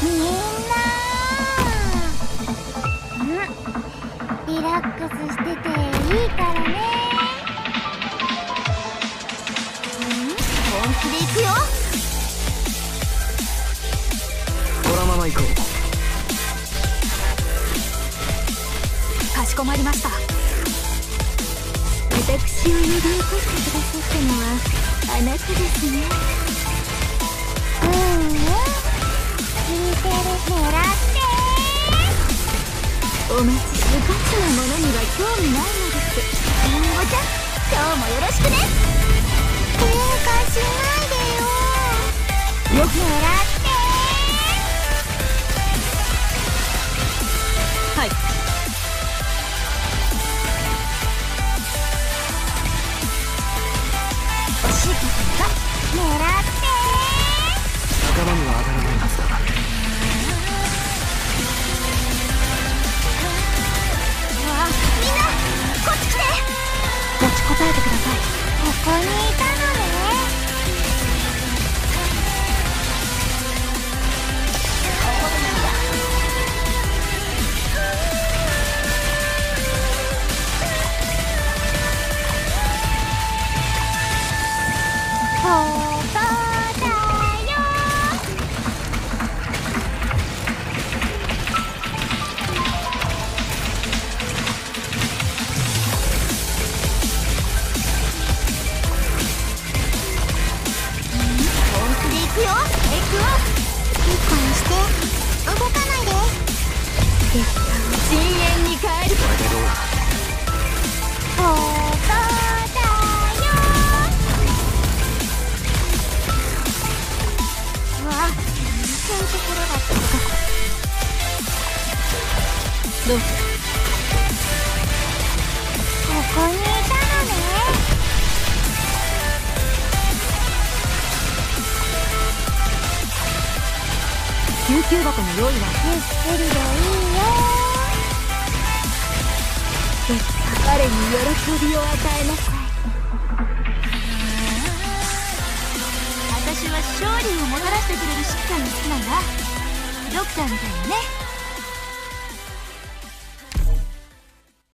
みんな。うん。リラックスしてていいからね。うん。本気でいくよ。こラママ行こう。かしこまりました。私を呼び起こしてくださったのはあなたですね。お待ちしてガチなものには興味ないのですりんごちゃん今日もよろしくね喧嘩しないでよよく狙ってはいおしっこが狙って仲間には当たら結果深淵に変えるこれでどうここだよわあそういうところだったかどうここにいたのね救急箱の用意はゆっくりでいい。彼に喜びを与えなさい。私は勝利をもたらしてくれる指揮官の好きなんだドクターみたいにね。